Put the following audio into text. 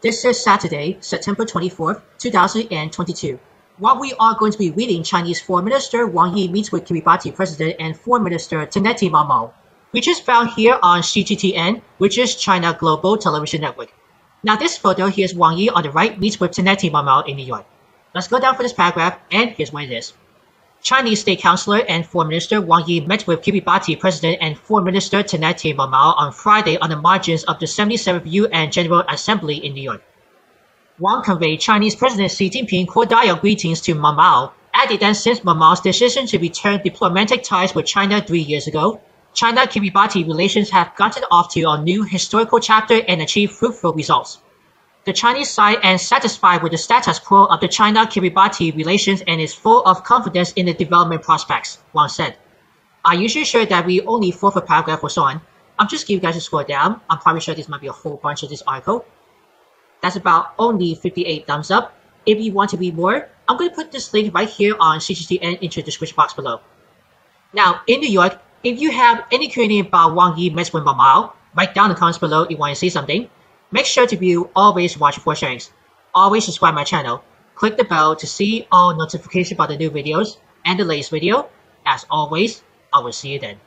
This is Saturday, September 24th, 2022. What we are going to be reading Chinese Foreign Minister Wang Yi meets with Kiribati President and Foreign Minister Taneti Maamau, which is found here on CGTN, which is China Global Television Network. Now this photo, here's Wang Yi on the right meets with Taneti Maamau in New York. Let's go down for this paragraph, and here's what it is. Chinese State Councilor and Foreign Minister Wang Yi met with Kiribati President and Foreign Minister Taneti Maamau on Friday on the margins of the 77th UN General Assembly in New York. Wang conveyed Chinese President Xi Jinping cordial greetings to Maamau, added that since Maamau's decision to return diplomatic ties with China three years ago, China-Kiribati relations have gotten off to a new historical chapter and achieved fruitful results. The Chinese side is satisfied with the status quo of the China-Kiribati relations and is full of confidence in the development prospects, Wang said. I usually share that we only fourth a paragraph or so on. I'm just giving you guys a scroll down. I'm probably sure this might be a whole bunch of this article. That's about only 58 thumbs up. If you want to read more, I'm going to put this link right here on CGTN into the description box below. Now, in New York, if you have any query about Wang Yi met with Mao, write down in the comments below if you want to say something. Make sure to view always watch for sharings. Always subscribe my channel. Click the bell to see all notifications about the new videos and the latest video. As always, I will see you then.